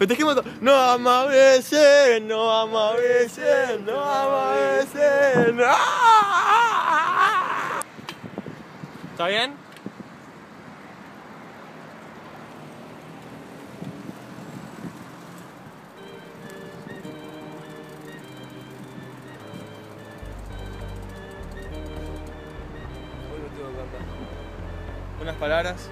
Festejemos todo. No amanecer, no amanecer, no amanecer. No. ¿Está bien? Unas palabras.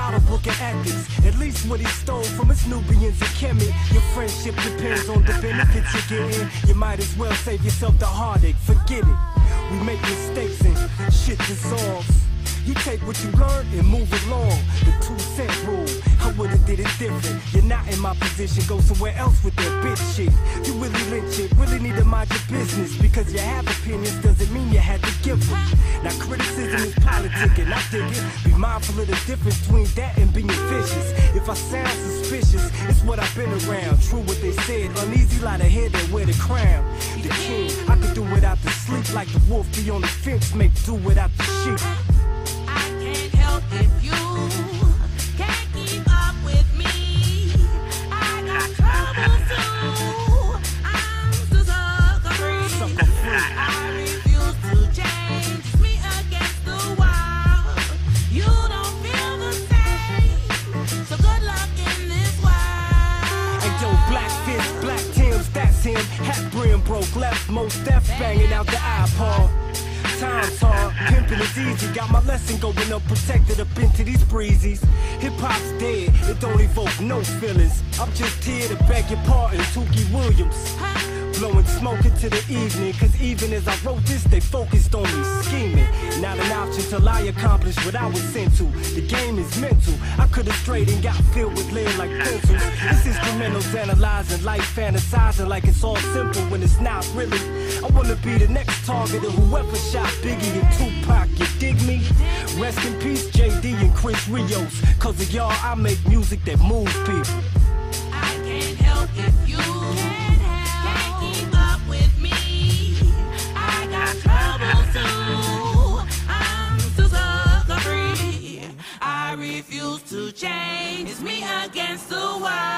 Book of ethics. At least what he stole from his Nubians and Kemet. Your friendship depends on the benefits you're getting. You might as well save yourself the heartache. Forget it. We make mistakes and shit dissolves. You take what you learn and move along. The two cent rule. I would've did it different. You're not in my position. Go somewhere else with that bitch shit. You really lynch it. Really need to mind your business. Because you have opinions doesn't mean you had to give them. Now criticism is politicking. I dig it. Be mindful of the difference between that and being vicious. If I sound suspicious, it's what I've been around. True what they said. Uneasy lie the head that wear the crown. The king. I could do without the sleep like the wolf be on the fence. Make do without the sheep. Broke, left most death banging out the iPod. times hard. Pimping is easy. Got my lesson going up, protected up into these breezes. Hip hop's dead. It don't evoke no feelings. I'm just here to beg your pardon, Tookie Williams. Blowing smoke into the evening, cause even as I wrote this, they focused on me scheming. Not an option till I accomplish what I was sent to. The game is mental. I could've strayed and got filled with lead like pencils. This instrumentals analyzing life, fantasizing like it's all simple when it's not really. I wanna be the next target of whoever shot Biggie and Tupac. You dig me? Rest in peace, JD and Chris Rios. Cause of y'all, I make music that moves people. I can't help if you can't the world.